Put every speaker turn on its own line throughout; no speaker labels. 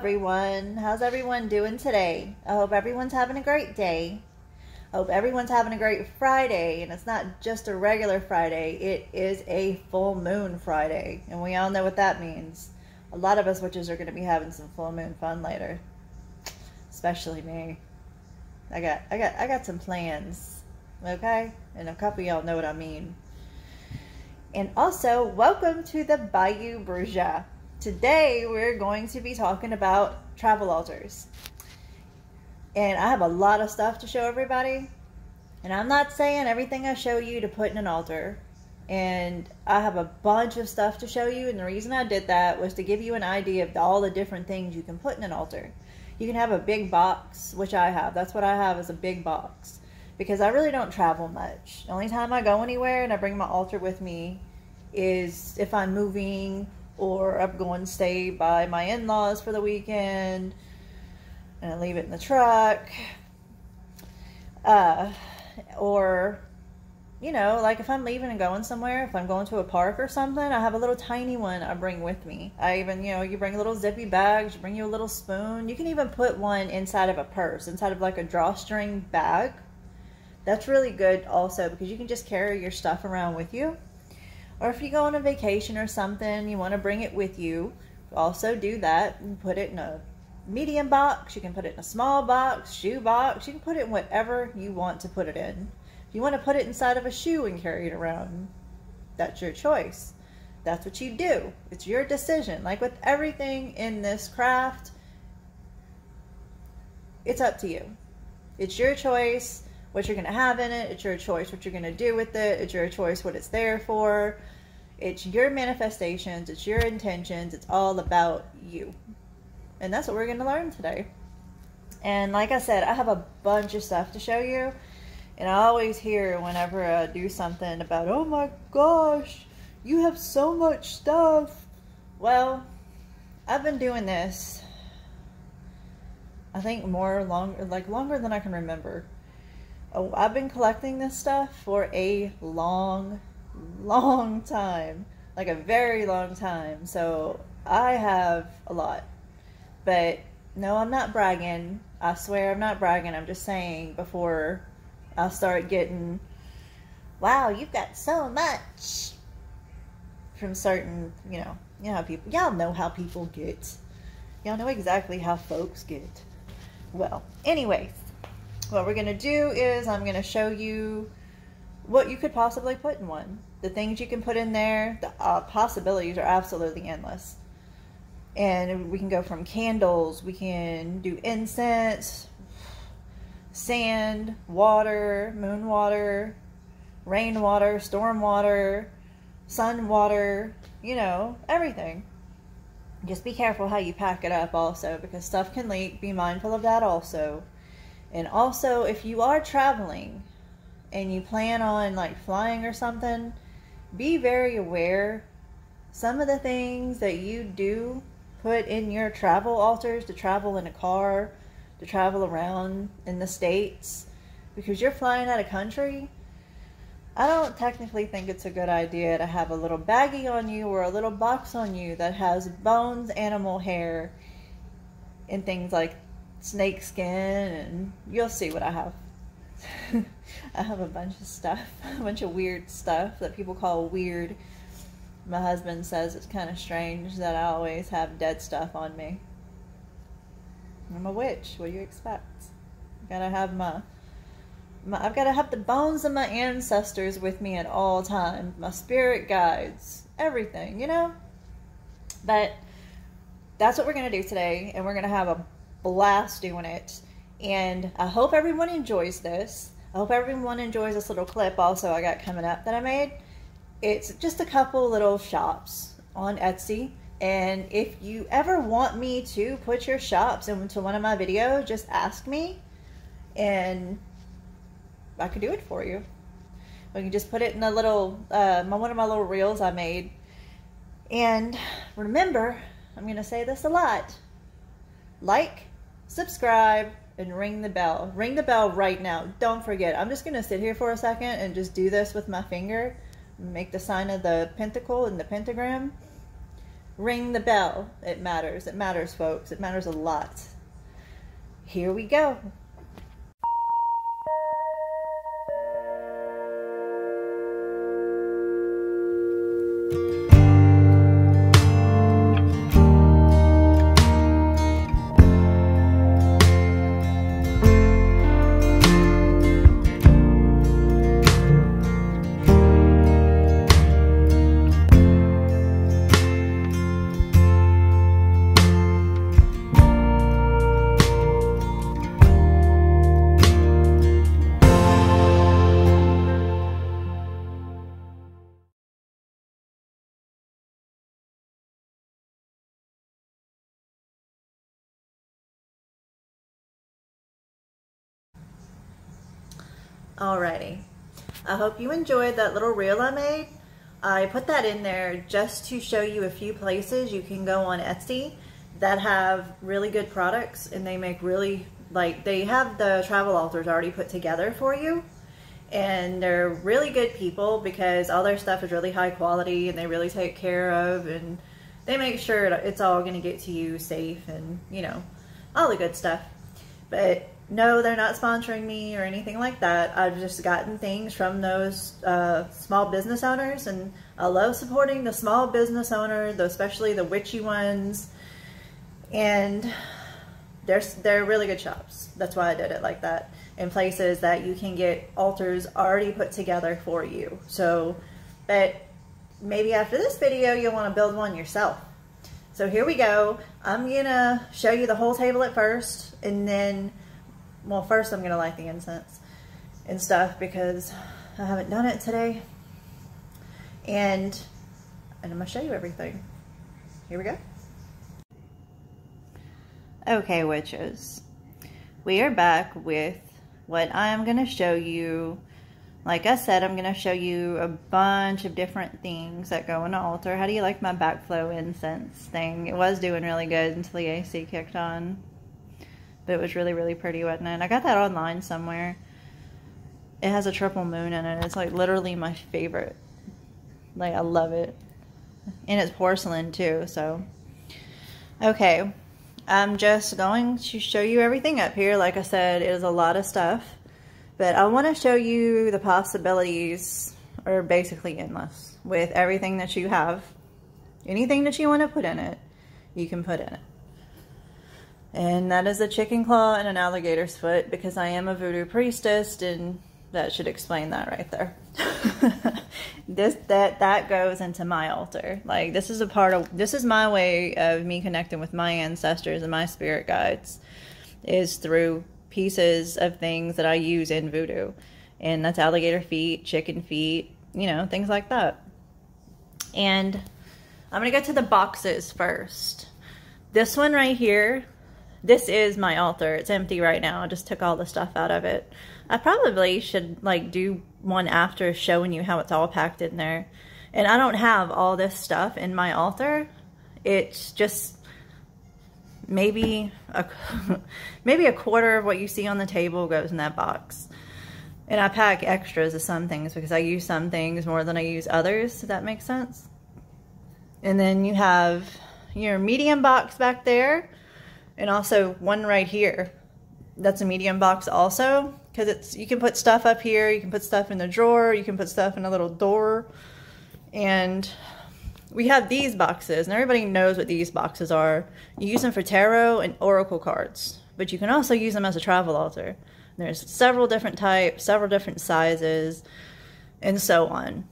Everyone. How's everyone doing today? I hope everyone's having a great day. I hope everyone's having a great Friday. And it's not just a regular Friday, it is a full moon Friday. And we all know what that means. A lot of us witches are going to be having some full moon fun later, especially me. I got, I got, I got some plans, okay? And a couple y'all know what I mean. And also, welcome to the Bayou Bruxa. Today, we're going to be talking about travel altars. And I have a lot of stuff to show everybody. And I'm not saying everything I show you to put in an altar. And I have a bunch of stuff to show you. And the reason I did that was to give you an idea of all the different things you can put in an altar. You can have a big box, which I have. That's what I have is a big box. Because I really don't travel much. The only time I go anywhere and I bring my altar with me is if I'm moving or I'm going to stay by my in-laws for the weekend and I leave it in the truck. Uh, or, you know, like if I'm leaving and going somewhere, if I'm going to a park or something, I have a little tiny one I bring with me. I even, you know, you bring little zippy bags, you bring you a little spoon. You can even put one inside of a purse, inside of like a drawstring bag. That's really good also because you can just carry your stuff around with you or if you go on a vacation or something, you want to bring it with you, also do that and put it in a medium box. You can put it in a small box, shoe box. You can put it in whatever you want to put it in. If you want to put it inside of a shoe and carry it around, that's your choice. That's what you do. It's your decision. Like with everything in this craft, it's up to you. It's your choice what you're going to have in it. It's your choice what you're going to do with it. It's your choice what it's there for. It's your manifestations. It's your intentions. It's all about you. And that's what we're going to learn today. And like I said, I have a bunch of stuff to show you. And I always hear whenever I do something about, oh my gosh, you have so much stuff. Well, I've been doing this, I think more longer, like longer than I can remember. Oh, I've been collecting this stuff for a long, long time. Like a very long time. So I have a lot. But no, I'm not bragging. I swear I'm not bragging. I'm just saying before I start getting, wow, you've got so much from certain, you know, you know how people, y'all know how people get. Y'all know exactly how folks get. Well, anyways, what we're going to do is I'm going to show you what you could possibly put in one. The things you can put in there, the uh, possibilities are absolutely endless. And we can go from candles, we can do incense, sand, water, moon water, rain water, storm water, sun water, you know, everything. Just be careful how you pack it up also because stuff can leak. Be mindful of that also. And also, if you are traveling and you plan on like flying or something, be very aware. Some of the things that you do put in your travel altars to travel in a car, to travel around in the States, because you're flying out of country, I don't technically think it's a good idea to have a little baggie on you or a little box on you that has bones, animal hair, and things like snake skin and you'll see what I have. I have a bunch of stuff, a bunch of weird stuff that people call weird. My husband says it's kind of strange that I always have dead stuff on me. I'm a witch. What do you expect? I gotta have my, my I've gotta have the bones of my ancestors with me at all times. My spirit guides, everything, you know. But that's what we're gonna do today, and we're gonna have a blast doing it. And I hope everyone enjoys this. I hope everyone enjoys this little clip also I got coming up that I made. It's just a couple little shops on Etsy. And if you ever want me to put your shops into one of my videos, just ask me and I could do it for you. We can just put it in a little, uh, my, one of my little reels I made. And remember, I'm going to say this a lot. Like, subscribe, and ring the bell. Ring the bell right now. Don't forget. I'm just going to sit here for a second and just do this with my finger. Make the sign of the pentacle and the pentagram. ring the bell. It matters. It matters, folks. It matters a lot. Here we go. Alrighty. I hope you enjoyed that little reel I made. I put that in there just to show you a few places you can go on Etsy that have really good products and they make really, like, they have the travel altars already put together for you. And they're really good people because all their stuff is really high quality and they really take care of and they make sure it's all going to get to you safe and, you know, all the good stuff. But no, they're not sponsoring me or anything like that. I've just gotten things from those uh, small business owners, and I love supporting the small business owner, especially the witchy ones. And they're they're really good shops. That's why I did it like that. In places that you can get altars already put together for you. So, but maybe after this video, you'll want to build one yourself. So here we go. I'm gonna show you the whole table at first, and then well, first I'm going to light the incense and stuff because I haven't done it today. And, and I'm going to show you everything. Here we go. Okay, witches. We are back with what I'm going to show you. Like I said, I'm going to show you a bunch of different things that go in the altar. How do you like my backflow incense thing? It was doing really good until the AC kicked on. But it was really, really pretty, wasn't it? I got that online somewhere. It has a triple moon in it. It's like literally my favorite. Like, I love it. And it's porcelain too, so. Okay. I'm just going to show you everything up here. Like I said, it is a lot of stuff. But I want to show you the possibilities are basically endless with everything that you have. Anything that you want to put in it, you can put in it. And that is a chicken claw and an alligator's foot because I am a voodoo priestess and that should explain that right there. this that that goes into my altar. Like this is a part of this is my way of me connecting with my ancestors and my spirit guides is through pieces of things that I use in voodoo. And that's alligator feet, chicken feet, you know, things like that. And I'm going to go to the boxes first. This one right here this is my altar. It's empty right now. I just took all the stuff out of it. I probably should like do one after showing you how it's all packed in there. And I don't have all this stuff in my altar. It's just maybe a maybe a quarter of what you see on the table goes in that box. And I pack extras of some things because I use some things more than I use others, Does that make sense. And then you have your medium box back there and also one right here. That's a medium box also because it's you can put stuff up here, you can put stuff in the drawer, you can put stuff in a little door. And we have these boxes and everybody knows what these boxes are. You use them for tarot and oracle cards, but you can also use them as a travel altar. There's several different types, several different sizes, and so on.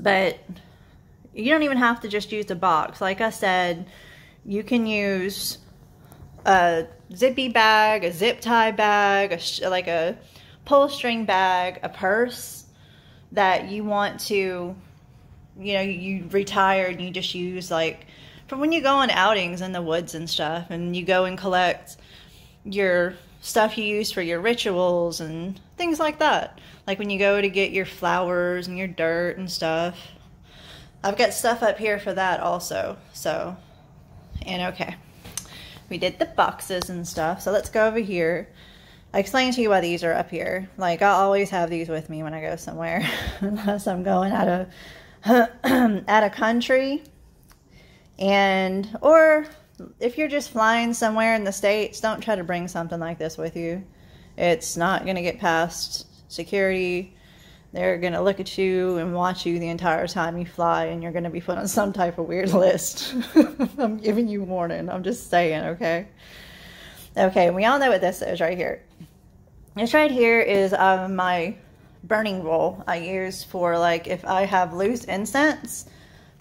But you don't even have to just use a box. Like I said, you can use a zippy bag, a zip tie bag, a like a pull string bag, a purse that you want to, you know, you retire and you just use like for when you go on outings in the woods and stuff and you go and collect your stuff you use for your rituals and things like that. Like when you go to get your flowers and your dirt and stuff. I've got stuff up here for that also. So, and okay. We did the boxes and stuff. So let's go over here. I explained to you why these are up here. Like, I always have these with me when I go somewhere. Unless I'm going out of, out of country. And, or if you're just flying somewhere in the States, don't try to bring something like this with you. It's not going to get past security. They're going to look at you and watch you the entire time you fly, and you're going to be put on some type of weird list. I'm giving you warning. I'm just saying, okay? Okay, we all know what this is right here. This right here is uh, my burning bowl I use for like if I have loose incense.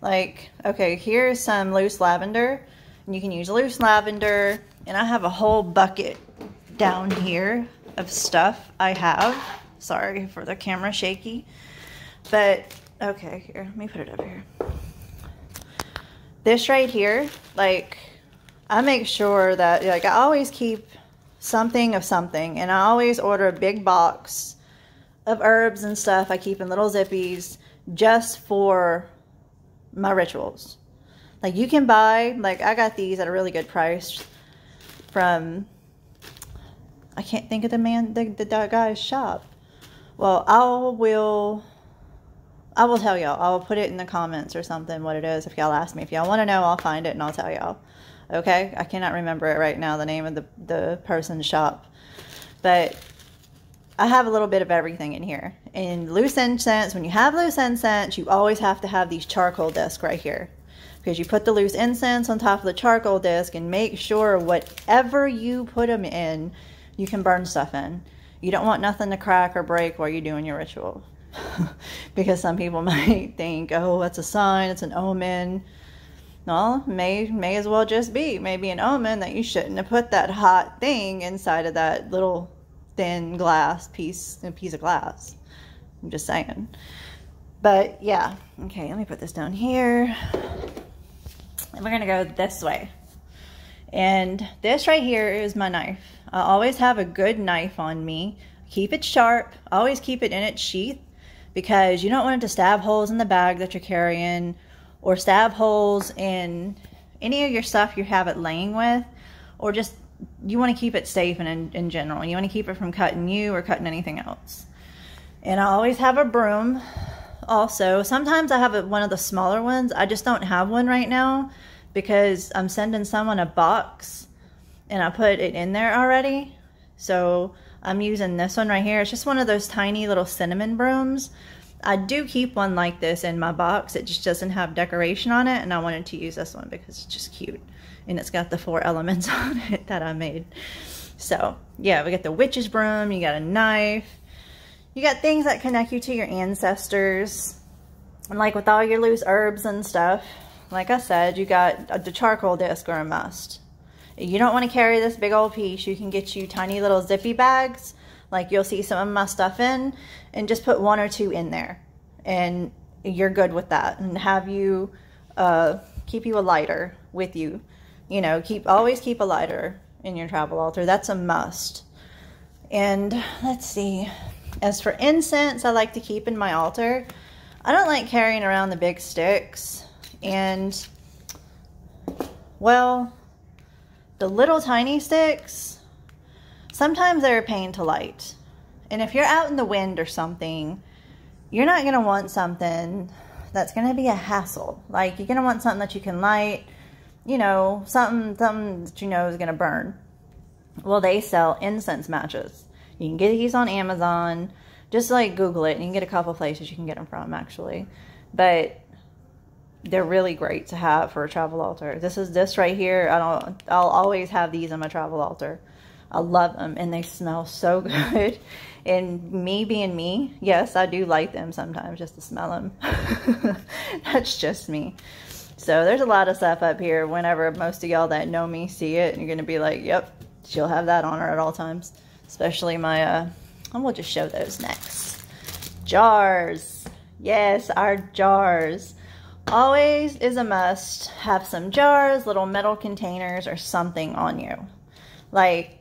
Like, okay, here's some loose lavender. And you can use loose lavender. And I have a whole bucket down here of stuff I have. Sorry for the camera shaky. But, okay, here, let me put it over here. This right here, like, I make sure that, like, I always keep something of something. And I always order a big box of herbs and stuff I keep in little zippies just for my rituals. Like you can buy, like I got these at a really good price from, I can't think of the man, the, the guy's shop. Well, I will, I will tell y'all. I will put it in the comments or something what it is if y'all ask me. If y'all want to know, I'll find it and I'll tell y'all. Okay? I cannot remember it right now, the name of the, the person's shop. But I have a little bit of everything in here. In loose incense, when you have loose incense, you always have to have these charcoal discs right here. Because you put the loose incense on top of the charcoal disc and make sure whatever you put them in, you can burn stuff in. You don't want nothing to crack or break while you're doing your ritual. because some people might think, oh, that's a sign, it's an omen. Well, may may as well just be maybe an omen that you shouldn't have put that hot thing inside of that little thin glass piece, a piece of glass. I'm just saying. But yeah, okay, let me put this down here. And we're gonna go this way. And this right here is my knife. I always have a good knife on me. Keep it sharp. Always keep it in its sheath because you don't want it to stab holes in the bag that you're carrying or stab holes in any of your stuff you have it laying with or just you want to keep it safe and in, in general. You want to keep it from cutting you or cutting anything else. And I always have a broom also. Sometimes I have a, one of the smaller ones. I just don't have one right now because I'm sending someone a box and I put it in there already. So I'm using this one right here. It's just one of those tiny little cinnamon brooms. I do keep one like this in my box. It just doesn't have decoration on it and I wanted to use this one because it's just cute and it's got the four elements on it that I made. So yeah, we got the witch's broom, you got a knife, you got things that connect you to your ancestors. And like with all your loose herbs and stuff, like I said, you got the charcoal disc or a must. You don't want to carry this big old piece. You can get you tiny little zippy bags, like you'll see some of my stuff in, and just put one or two in there. And you're good with that. And have you, uh, keep you a lighter with you you know, keep always keep a lighter in your travel altar. That's a must. And let's see. As for incense, I like to keep in my altar. I don't like carrying around the big sticks. And, well, the little tiny sticks, sometimes they're a pain to light. And if you're out in the wind or something, you're not going to want something that's going to be a hassle. Like, you're going to want something that you can light you know, something, something that you know is going to burn. Well, they sell incense matches. You can get these on Amazon. Just like Google it. And you can get a couple places you can get them from, actually. But they're really great to have for a travel altar. This is this right here. I don't. I'll always have these on my travel altar. I love them, and they smell so good. And me being me, yes, I do like them sometimes just to smell them. That's just me. So there's a lot of stuff up here whenever most of y'all that know me see it, you're going to be like, yep, she'll have that on her at all times. Especially my, uh, and we'll just show those next. Jars. Yes, our jars. Always is a must. Have some jars, little metal containers, or something on you. Like,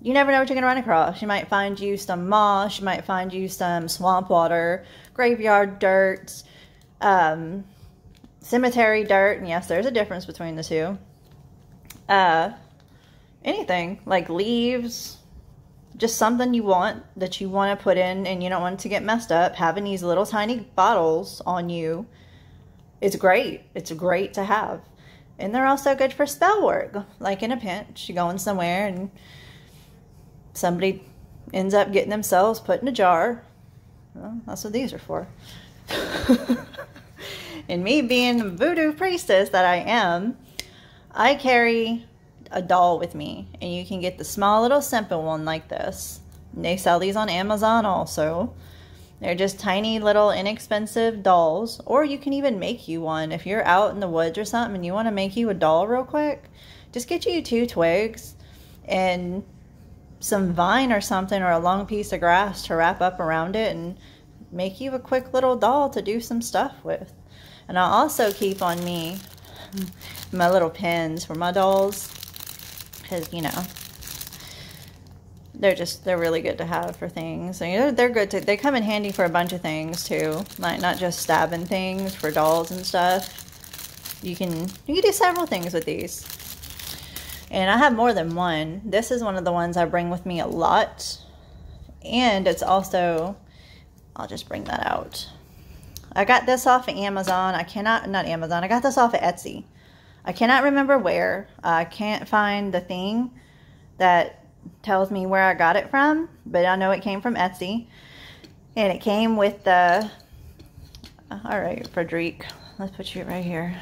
you never know what you're going to run across. You might find you some moss. You might find you some swamp water, graveyard dirt, um, cemetery dirt, and yes, there's a difference between the two. Uh, anything like leaves, just something you want that you want to put in and you don't want to get messed up. Having these little tiny bottles on you is great. It's great to have. And they're also good for spell work, like in a pinch, you're going somewhere and somebody ends up getting themselves put in a jar. Well, that's what these are for. and me being a voodoo priestess that I am, I carry a doll with me. And you can get the small little simple one like this. They sell these on Amazon also. They're just tiny little inexpensive dolls. Or you can even make you one. If you're out in the woods or something and you want to make you a doll real quick, just get you two twigs and some vine or something or a long piece of grass to wrap up around it and make you a quick little doll to do some stuff with. And I'll also keep on me my little pins for my dolls because, you know, they're just they're really good to have for things. And, you know, they're good to they come in handy for a bunch of things too, like not just stabbing things for dolls and stuff. You can you can do several things with these. And I have more than one. This is one of the ones I bring with me a lot. And it's also I'll just bring that out. I got this off of Amazon. I cannot not Amazon. I got this off of Etsy. I cannot remember where. I can't find the thing that tells me where I got it from, but I know it came from Etsy. And it came with the, uh, all right, Frederic, let's put you right here.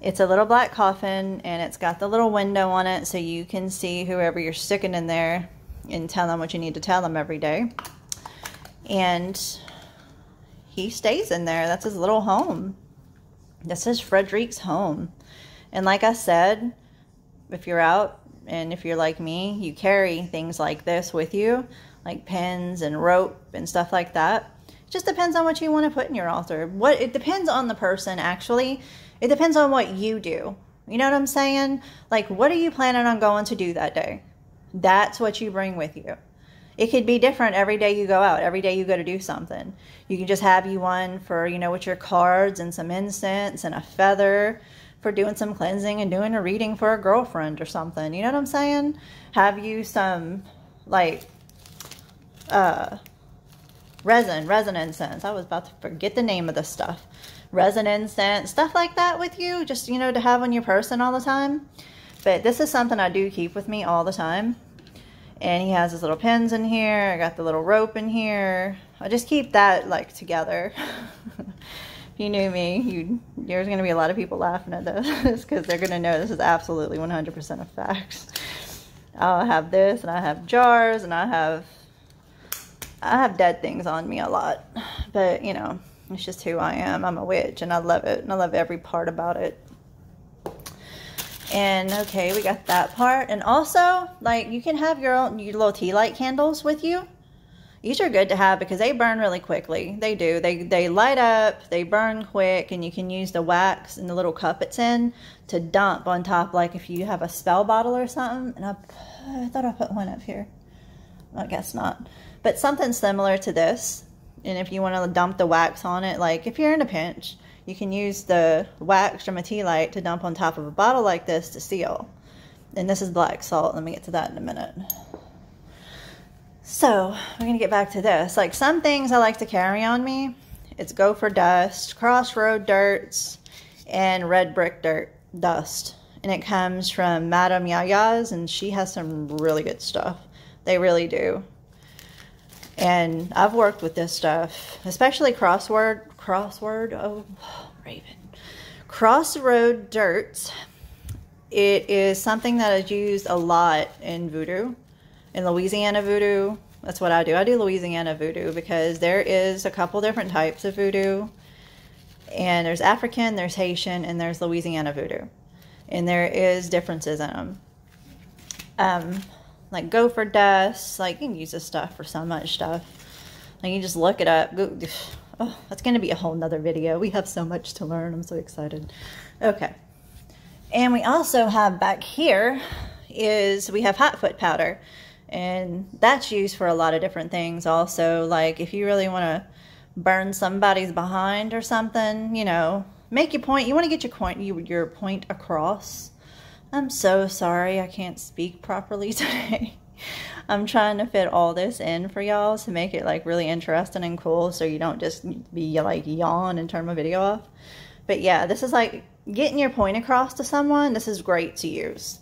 It's a little black coffin and it's got the little window on it so you can see whoever you're sticking in there and tell them what you need to tell them every day. And he stays in there. That's his little home. This is Frederic's home. And like I said, if you're out and if you're like me, you carry things like this with you, like pins and rope and stuff like that. It just depends on what you want to put in your altar. What it depends on the person actually. It depends on what you do. You know what I'm saying? Like what are you planning on going to do that day? That's what you bring with you. It could be different every day you go out, every day you go to do something. You can just have you one for, you know, with your cards and some incense and a feather for doing some cleansing and doing a reading for a girlfriend or something. You know what I'm saying? Have you some like uh resin, resin incense. I was about to forget the name of the stuff. Resin incense, stuff like that with you, just you know, to have on your person all the time. But this is something I do keep with me all the time. And he has his little pins in here. I got the little rope in here. I just keep that like together. if you knew me, you there's going to be a lot of people laughing at this because they're going to know this is absolutely 100% of facts. I'll have this, and I have jars, and I have I have dead things on me a lot, but you know, it's just who I am. I'm a witch, and I love it, and I love every part about it. And okay, we got that part, and also like you can have your own your little tea light candles with you these are good to have because they burn really quickly. They do. They they light up, they burn quick, and you can use the wax in the little cup it's in to dump on top, like if you have a spell bottle or something. And I, I thought I put one up here. I guess not. But something similar to this. And if you want to dump the wax on it, like if you're in a pinch, you can use the wax from a tea light to dump on top of a bottle like this to seal. And this is black salt. Let me get to that in a minute. So we're gonna get back to this. Like some things I like to carry on me. It's gopher dust, crossroad dirts, and red brick dirt dust. And it comes from Madame Yaya's and she has some really good stuff. They really do. And I've worked with this stuff, especially crossword, crossword, oh, Raven. Crossroad dirts. It is something that is used a lot in voodoo in Louisiana voodoo. That's what I do. I do Louisiana voodoo because there is a couple different types of voodoo. And there's African, there's Haitian, and there's Louisiana voodoo. And there is differences in them. Um, like gopher dust, like you can use this stuff for so much stuff. Like you just look it up. Oh, that's going to be a whole nother video. We have so much to learn. I'm so excited. Okay. And we also have back here is we have hot foot powder and that's used for a lot of different things also like if you really want to burn somebody's behind or something you know make your point you want to get your point your point across. I'm so sorry i can't speak properly today. I'm trying to fit all this in for y'all to make it like really interesting and cool so you don't just be like yawn and turn my video off. But yeah this is like getting your point across to someone, this is great to use.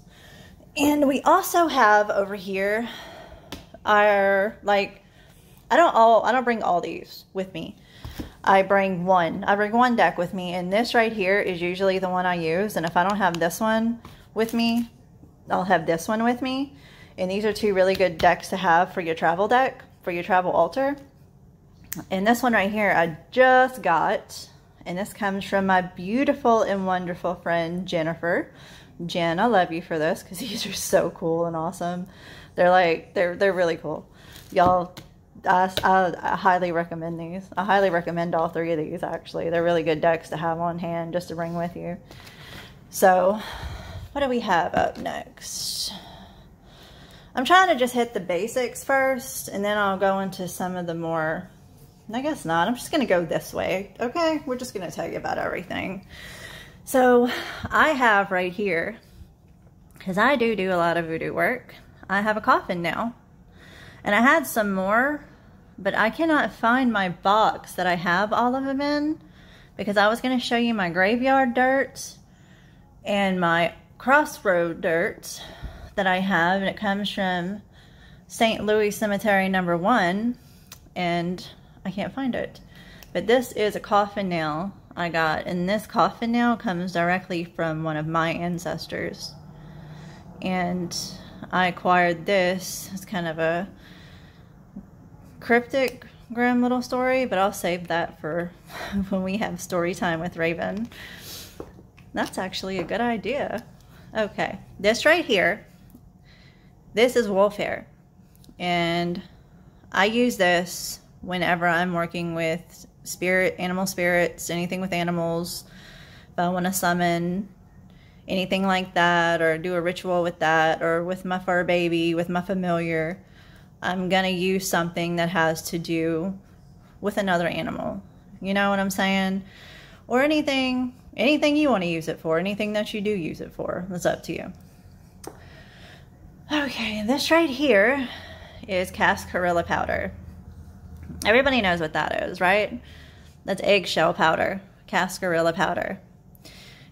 And we also have over here our like I don't all I don't bring all these with me. I bring one. I bring one deck with me and this right here is usually the one I use and if I don't have this one with me, I'll have this one with me. And these are two really good decks to have for your travel deck, for your travel altar. And this one right here I just got and this comes from my beautiful and wonderful friend Jennifer. Jen, I love you for this because these are so cool and awesome. They're like they're they're really cool. Y'all, I, I, I, highly recommend these. I highly recommend all three of these actually. They're really good decks to have on hand just to bring with you. So, what do we have up next? I'm trying to just hit the basics first and then I'll go into some of the more I guess not. I'm just going to go this way. Okay, we're just going to tell you about everything. So I have right here, because I do do a lot of voodoo work, I have a coffin nail. And I had some more, but I cannot find my box that I have all of them in because I was going to show you my graveyard dirt and my crossroad dirt that I have. And it comes from St. Louis Cemetery number one. And I can't find it. But this is a coffin nail I got. And this coffin nail comes directly from one of my ancestors. And I acquired this. It's kind of a cryptic grim little story, but I'll save that for when we have story time with Raven. That's actually a good idea. Okay, this right here, this is wolf hair. And I use this whenever I'm working with spirit, animal spirits, anything with animals. If I want to summon anything like that or do a ritual with that or with my fur baby, with my familiar, I'm going to use something that has to do with another animal. You know what I'm saying? Or anything, anything you want to use it for, anything that you do use it for. That's up to you. Okay, this right here is cascarilla powder. Everybody knows what that is, right? That's eggshell powder, cascarilla powder.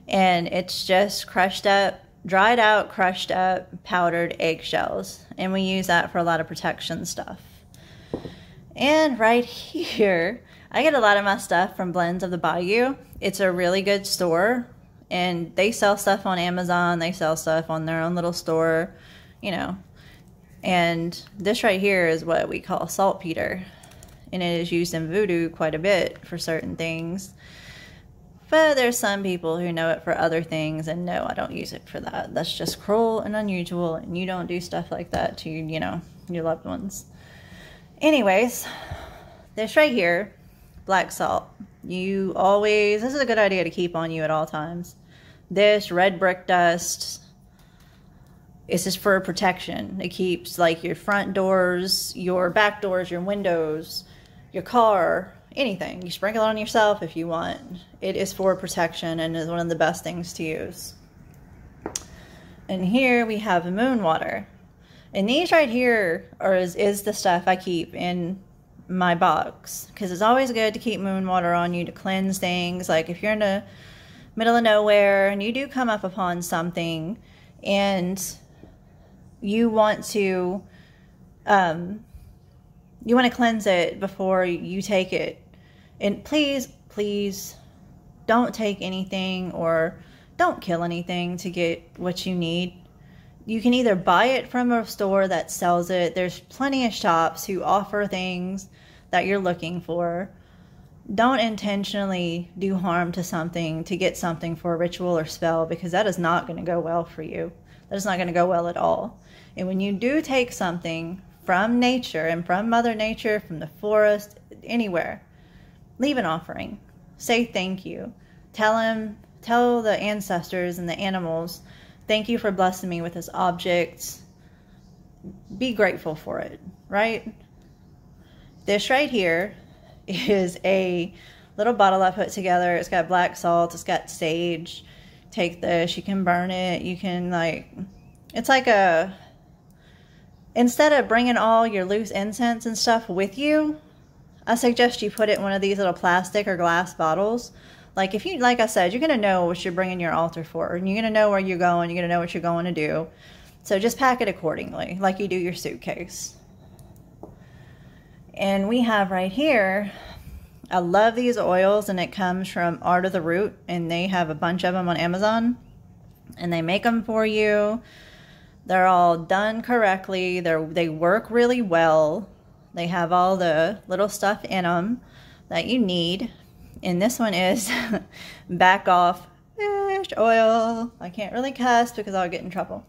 And it's just crushed up, dried out, crushed up, powdered eggshells. And we use that for a lot of protection stuff. And right here, I get a lot of my stuff from Blends of the Bayou. It's a really good store. And they sell stuff on Amazon. They sell stuff on their own little store, you know. And this right here is what we call saltpeter and it is used in voodoo quite a bit for certain things. But there's some people who know it for other things, and no, I don't use it for that. That's just cruel and unusual, and you don't do stuff like that to, you know, your loved ones. Anyways, this right here, black salt. You always, this is a good idea to keep on you at all times. This red brick dust, it's just for protection. It keeps like your front doors, your back doors, your windows, your car, anything. You sprinkle it on yourself if you want. It is for protection and is one of the best things to use. And here we have moon water. And these right here are is, is the stuff I keep in my box because it's always good to keep moon water on you to cleanse things. Like if you're in the middle of nowhere and you do come up upon something and you want to um, you want to cleanse it before you take it. And please, please don't take anything or don't kill anything to get what you need. You can either buy it from a store that sells it. There's plenty of shops who offer things that you're looking for. Don't intentionally do harm to something to get something for a ritual or spell because that is not going to go well for you. That is not going to go well at all. And when you do take something from nature and from Mother Nature, from the forest, anywhere. Leave an offering. Say thank you. Tell him, tell the ancestors and the animals, thank you for blessing me with this object. Be grateful for it, right? This right here is a little bottle I put together. It's got black salt, it's got sage. Take this, you can burn it, you can like, it's like a instead of bringing all your loose incense and stuff with you, I suggest you put it in one of these little plastic or glass bottles Like if you, like I said, you're going to know what you're bringing your altar for and you're going to know where you're going. You're going to know what you're going to do. So just pack it accordingly, like you do your suitcase. And we have right here, I love these oils and it comes from Art of the Root and they have a bunch of them on Amazon and they make them for you. They're all done correctly. They're, they work really well. They have all the little stuff in them that you need. And this one is back off fish oil. I can't really cuss because I'll get in trouble.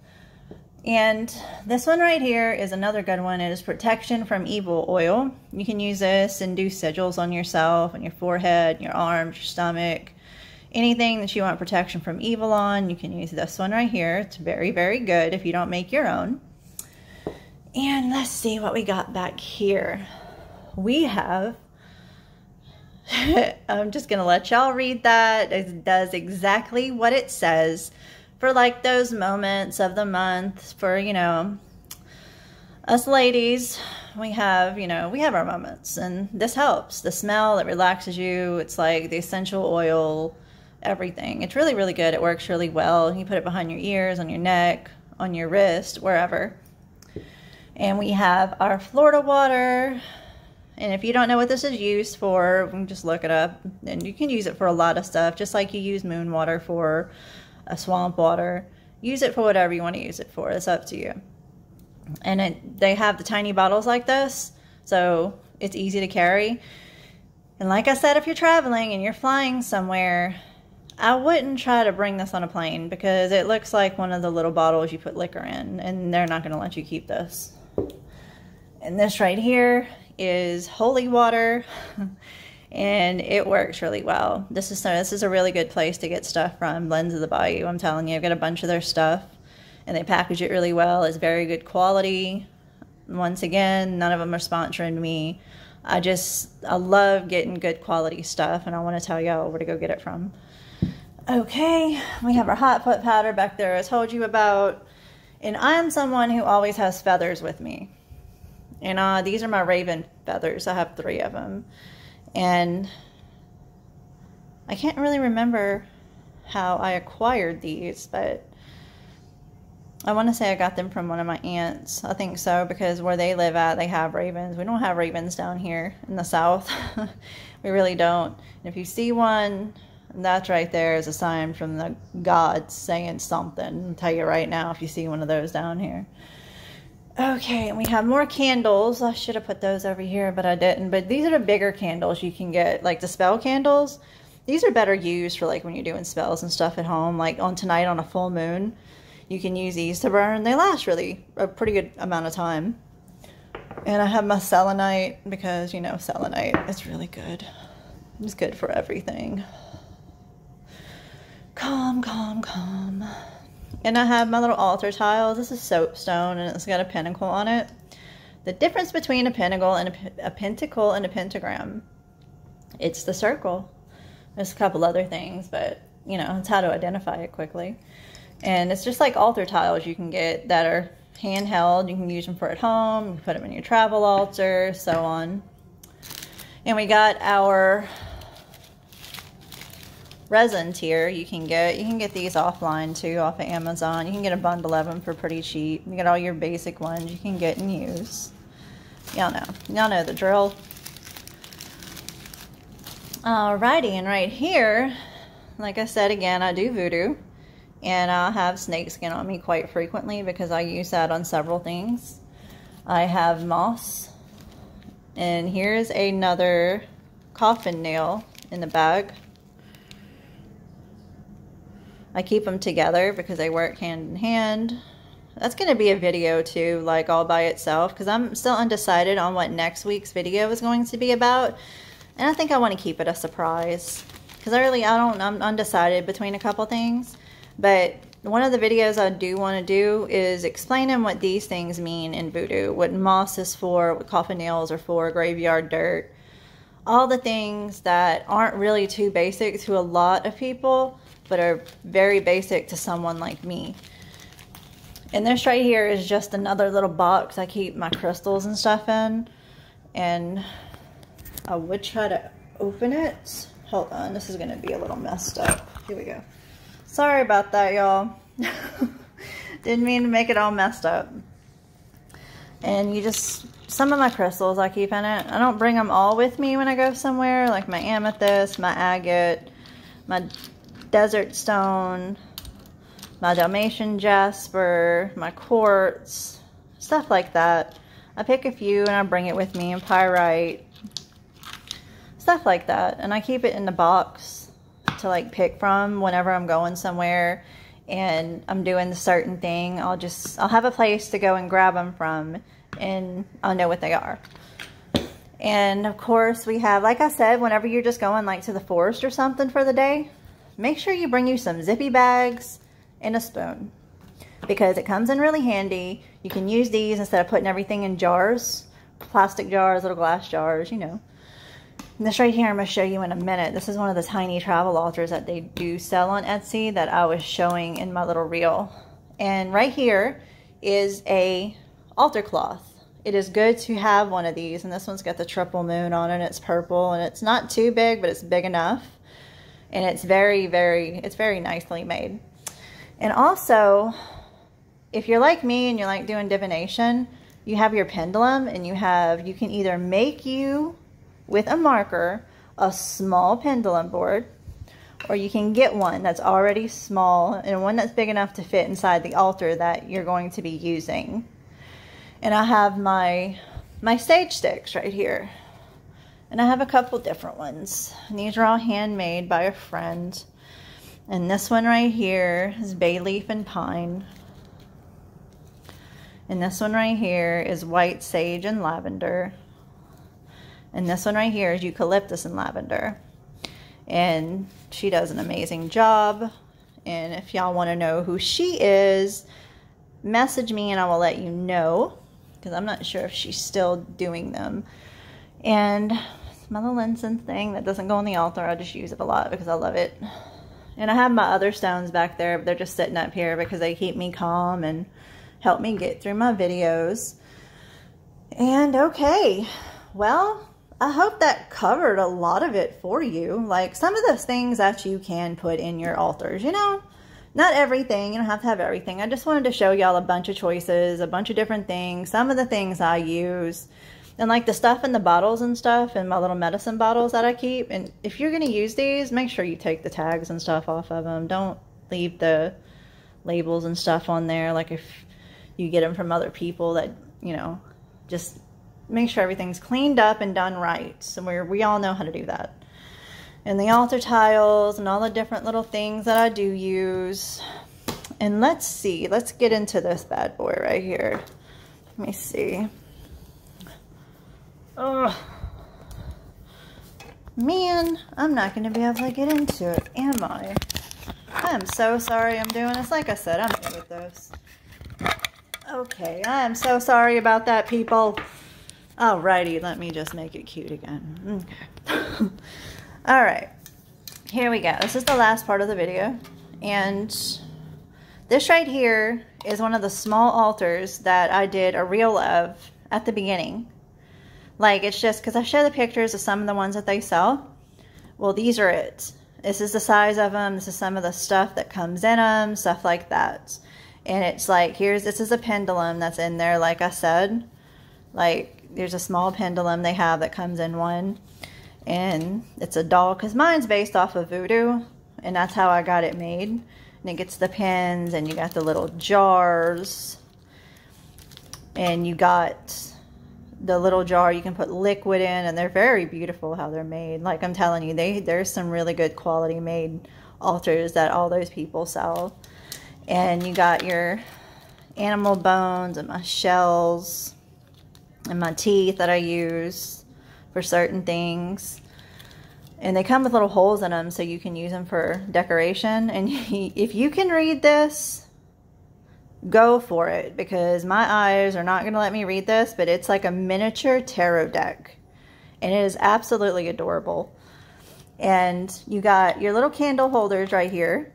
And this one right here is another good one. It is protection from evil oil. You can use this and do sigils on yourself, on your forehead, your arms, your stomach, anything that you want protection from evil on. You can use this one right here. It's very, very good if you don't make your own. And let's see what we got back here. We have, I'm just going to let y'all read that. It does exactly what it says for like those moments of the month for, you know, us ladies, we have, you know, we have our moments and this helps. The smell, it relaxes you. It's like the essential oil, everything. It's really, really good. It works really well. You put it behind your ears, on your neck, on your wrist, wherever. And we have our Florida water. And if you don't know what this is used for, just look it up. And you can use it for a lot of stuff, just like you use moon water for a swamp water. Use it for whatever you want to use it for. It's up to you. And it, they have the tiny bottles like this, so it's easy to carry. And like I said, if you're traveling and you're flying somewhere, I wouldn't try to bring this on a plane because it looks like one of the little bottles you put liquor in, and they're not going to let you keep this. And this right here is holy water. and it works really well. This is this is a really good place to get stuff from. Blends of the Bayou. I'm telling you, I've got a bunch of their stuff, and they package it really well. It's very good quality. Once again, none of them are sponsoring me. I just I love getting good quality stuff, and I want to tell y'all where to go get it from. Okay, we have our hot foot powder back there. I told you about, and I am someone who always has feathers with me. And uh, these are my raven feathers. I have three of them. And I can't really remember how I acquired these, but I want to say I got them from one of my aunts. I think so because where they live at, they have ravens. We don't have ravens down here in the south. we really don't. And if you see one, that's right there is a sign from the gods saying something. I'll tell you right now if you see one of those down here. Okay, and we have more candles. I should have put those over here, but I didn't. But these are the bigger candles you can get, like the spell candles. These are better used for like when you're doing spells and stuff at home, like on tonight on a full moon. You can use these to burn. They last really a pretty good amount of time. And I have my selenite because, you know, selenite is really good. It's good for everything. Calm, calm, calm. And I have my little altar tile. This is soapstone and it's got a pentacle on it. The difference between a pentacle and a, a pentacle and a pentagram, it's the circle. There's a couple other things, but you know, it's how to identify it quickly. And it's just like altar tiles you can get that are handheld. You can use them for at home, you can put them in your travel altar, so on. And we got our resin tier you can get. You can get these offline too off of Amazon. You can get a bundle of them for pretty cheap. You get all your basic ones you can get and use. Y'all know. Y'all know the drill. Alrighty, and right here, like I said again, I do voodoo. And I have snakeskin on me quite frequently because I use that on several things. I have moss. And here's another coffin nail in the bag. I keep them together because they work hand in hand. That's going to be a video too, like all by itself, because I'm still undecided on what next week's video is going to be about. And I think I want to keep it a surprise. Because I really, I don't, I'm undecided between a couple things. But one of the videos I do want to do is explaining what these things mean in voodoo. What moss is for, what coffin nails are for, graveyard dirt. All the things that aren't really too basic to a lot of people but are very basic to someone like me. And this right here is just another little box I keep my crystals and stuff in. And I would try to open it. hold on. This is going to be a little messed up. Here we go. Sorry about that, y'all. Didn't mean to make it all messed up. And you just, some of my crystals I keep in it. I don't bring them all with me when I go somewhere, like my amethyst, my agate, my desert stone, my Dalmatian jasper, my quartz, stuff like that. I pick a few and I bring it with me, and pyrite, stuff like that. And I keep it in the box to like pick from whenever I'm going somewhere and I'm doing a certain thing. I'll just, I'll have a place to go and grab them from and I'll know what they are. And of course we have, like I said, whenever you're just going like to the forest or something for the day, make sure you bring you some zippy bags and a spoon because it comes in really handy. You can use these instead of putting everything in jars, plastic jars, little glass jars, you know. And this right here I'm going to show you in a minute. This is one of the tiny travel altars that they do sell on Etsy that I was showing in my little reel. And right here is a altar cloth. It is good to have one of these, and this one's got the triple moon on it. It's purple, and it's not too big, but it's big enough. And it's very, very, it's very nicely made. And also, if you're like me and you're like doing divination, you have your pendulum, and you have, you can either make you, with a marker, a small pendulum board, or you can get one that's already small and one that's big enough to fit inside the altar that you're going to be using. And I have my, my sage sticks right here. And I have a couple different ones. And these are all handmade by a friend. And this one right here is bay leaf and pine. And this one right here is white sage and lavender. And this one right here is eucalyptus and lavender. And she does an amazing job. And if y'all want to know who she is, message me and I will let you know because I'm not sure if she's still doing them. And my little thing that doesn't go on the altar, I just use it a lot because I love it. And I have my other stones back there, but they're just sitting up here because they keep me calm and help me get through my videos. And okay, well, I hope that covered a lot of it for you. Like some of the things that you can put in your altars, you know? not everything. You don't have to have everything. I just wanted to show y'all a bunch of choices, a bunch of different things. Some of the things I use. And like the stuff in the bottles and stuff and my little medicine bottles that I keep. And if you're going to use these, make sure you take the tags and stuff off of them. Don't leave the labels and stuff on there. Like if you get them from other people that, you know, just make sure everything's cleaned up and done right. So we we all know how to do that and the altar tiles and all the different little things that I do use. And let's see, let's get into this bad boy right here. Let me see. Oh, man, I'm not going to be able to get into it, am I? I am so sorry I'm doing this. Like I said, I'm new with this. Okay, I am so sorry about that, people. Alrighty, let me just make it cute again. Okay. All right, here we go. This is the last part of the video. And this right here is one of the small altars that I did a reel of at the beginning. Like, it's just because I show the pictures of some of the ones that they sell. Well, these are it. This is the size of them. This is some of the stuff that comes in them, stuff like that. And it's like, here's, this is a pendulum that's in there, like I said. Like, there's a small pendulum they have that comes in one and it's a doll because mine's based off of voodoo and that's how I got it made and it gets the pins and you got the little jars and you got the little jar you can put liquid in and they're very beautiful how they're made like I'm telling you they there's some really good quality made altars that all those people sell and you got your animal bones and my shells and my teeth that I use for certain things. And they come with little holes in them so you can use them for decoration. And if you can read this, go for it because my eyes are not going to let me read this, but it's like a miniature tarot deck. And it is absolutely adorable. And you got your little candle holders right here.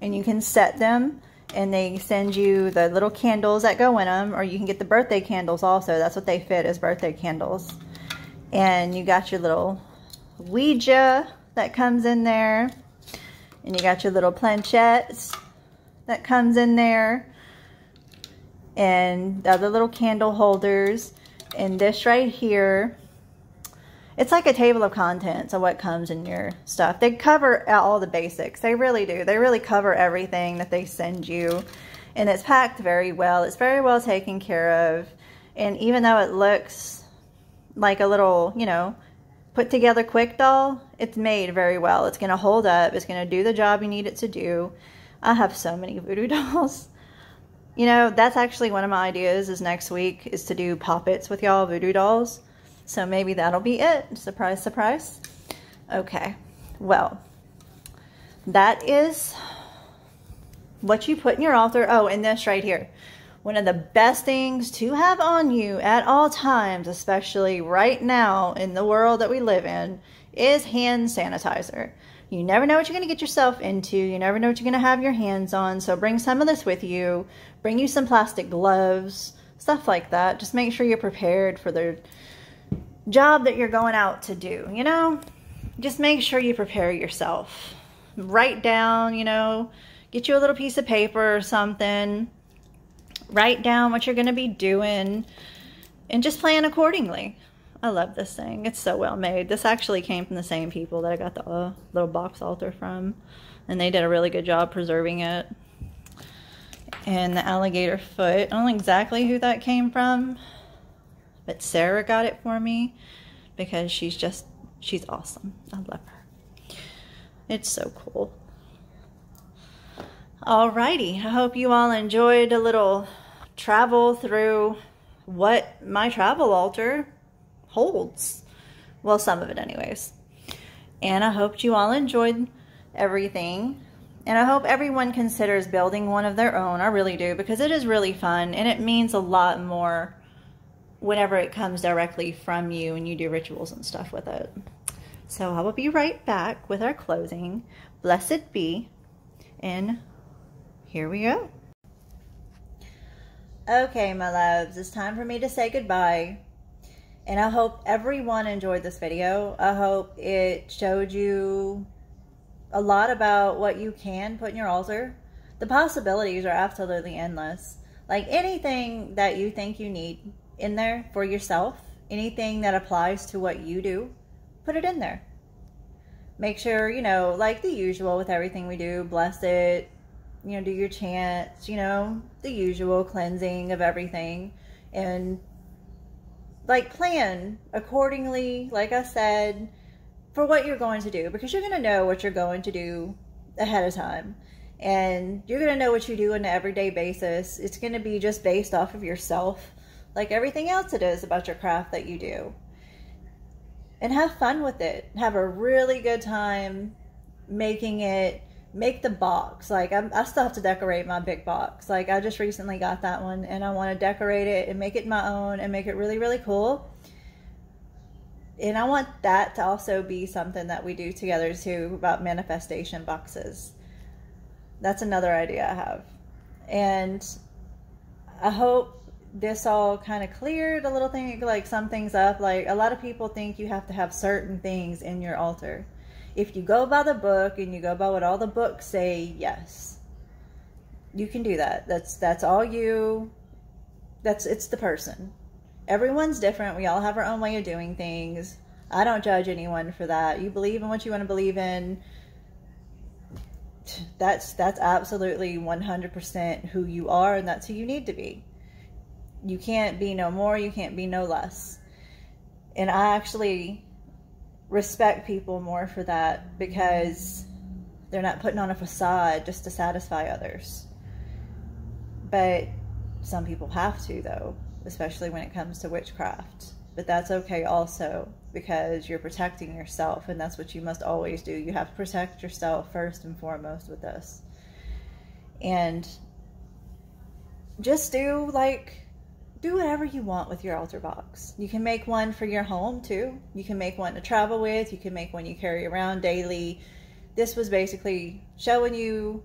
And you can set them and they send you the little candles that go in them or you can get the birthday candles also. That's what they fit as birthday candles. And you got your little Ouija that comes in there. And you got your little planchettes that comes in there. And the other little candle holders. And this right here it's like a table of contents of what comes in your stuff. They cover all the basics. They really do. They really cover everything that they send you. And it's packed very well. It's very well taken care of. And even though it looks like a little, you know, put together quick doll, it's made very well. It's going to hold up. It's going to do the job you need it to do. I have so many voodoo dolls. You know, that's actually one of my ideas is next week is to do poppets with y'all voodoo dolls. So maybe that'll be it. Surprise, surprise. Okay, well, that is what you put in your altar. Oh, and this right here. One of the best things to have on you at all times, especially right now in the world that we live in, is hand sanitizer. You never know what you're going to get yourself into. You never know what you're going to have your hands on. So bring some of this with you. Bring you some plastic gloves, stuff like that. Just make sure you're prepared for the job that you're going out to do, you know? Just make sure you prepare yourself. Write down, you know, get you a little piece of paper or something. Write down what you're going to be doing and just plan accordingly. I love this thing. It's so well made. This actually came from the same people that I got the uh, little box altar from. And they did a really good job preserving it. And the alligator foot. I don't know exactly who that came from. But Sarah got it for me because she's just, she's awesome. I love her. It's so cool. Alrighty, I hope you all enjoyed a little travel through what my travel altar holds. Well, some of it anyways. And I hope you all enjoyed everything. And I hope everyone considers building one of their own. I really do because it is really fun and it means a lot more whenever it comes directly from you and you do rituals and stuff with it. So I will be right back with our closing. Blessed be. And here we go. Okay, my loves, it's time for me to say goodbye. And I hope everyone enjoyed this video. I hope it showed you a lot about what you can put in your altar. The possibilities are absolutely endless. Like anything that you think you need, in there for yourself. Anything that applies to what you do, put it in there. Make sure, you know, like the usual with everything we do, bless it, you know, do your chants, you know, the usual cleansing of everything. And like plan accordingly, like I said, for what you're going to do because you're going to know what you're going to do ahead of time and you're going to know what you do on an everyday basis. It's going to be just based off of yourself like everything else it is about your craft that you do. And have fun with it. Have a really good time making it. Make the box. Like, I'm, I still have to decorate my big box. Like, I just recently got that one and I want to decorate it and make it my own and make it really, really cool. And I want that to also be something that we do together too about manifestation boxes. That's another idea I have. And I hope this all kind of cleared a little thing, like some things up. Like a lot of people think you have to have certain things in your altar. If you go by the book and you go by what all the books say, yes, you can do that. That's that's all you. That's it's the person. Everyone's different. We all have our own way of doing things. I don't judge anyone for that. You believe in what you want to believe in. That's that's absolutely 100% who you are and that's who you need to be you can't be no more, you can't be no less. And I actually respect people more for that because they're not putting on a facade just to satisfy others. But some people have to, though, especially when it comes to witchcraft. But that's okay also because you're protecting yourself, and that's what you must always do. You have to protect yourself first and foremost with this. And just do like do whatever you want with your altar box. You can make one for your home too. You can make one to travel with. You can make one you carry around daily. This was basically showing you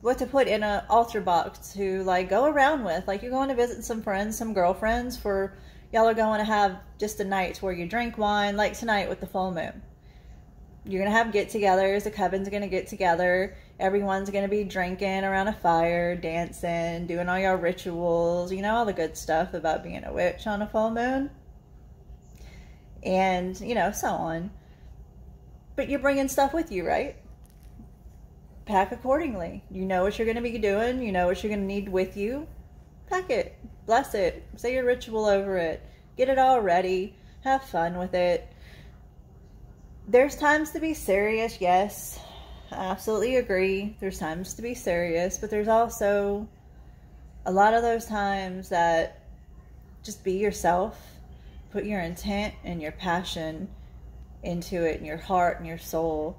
what to put in an altar box to like go around with. Like you're going to visit some friends, some girlfriends for y'all are going to have just a night where you drink wine like tonight with the full moon. you're gonna have get-togethers. The coven's gonna get together. Everyone's gonna be drinking around a fire, dancing, doing all your rituals. You know all the good stuff about being a witch on a full moon, and you know so on. But you're bringing stuff with you, right? Pack accordingly. You know what you're gonna be doing. You know what you're gonna need with you. Pack it. Bless it. Say your ritual over it. Get it all ready. Have fun with it there's times to be serious, yes. I absolutely agree. There's times to be serious, but there's also a lot of those times that just be yourself, put your intent and your passion into it, and your heart and your soul.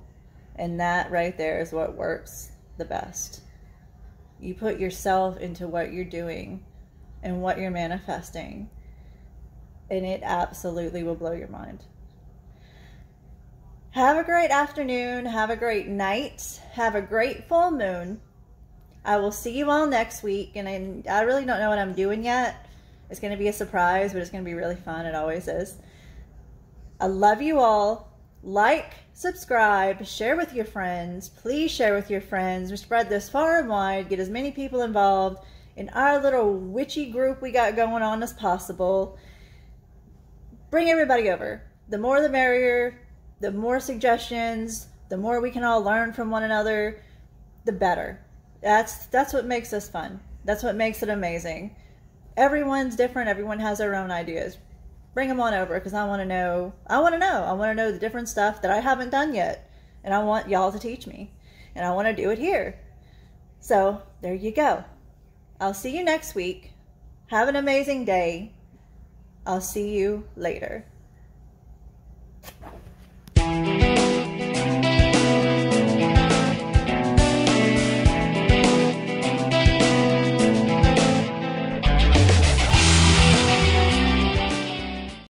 And that right there is what works the best. You put yourself into what you're doing and what you're manifesting, and it absolutely will blow your mind. Have a great afternoon. Have a great night. Have a great full moon. I will see you all next week. And I, I really don't know what I'm doing yet. It's going to be a surprise, but it's going to be really fun. It always is. I love you all. Like, subscribe, share with your friends. Please share with your friends. We spread this far and wide. Get as many people involved in our little witchy group we got going on as possible. Bring everybody over. The more the merrier the more suggestions, the more we can all learn from one another, the better. That's that's what makes this fun. That's what makes it amazing. Everyone's different. Everyone has their own ideas. Bring them on over because I want to know. I want to know. I want to know the different stuff that I haven't done yet, and I want y'all to teach me, and I want to do it here. So there you go. I'll see you next week. Have an amazing day. I'll see you later.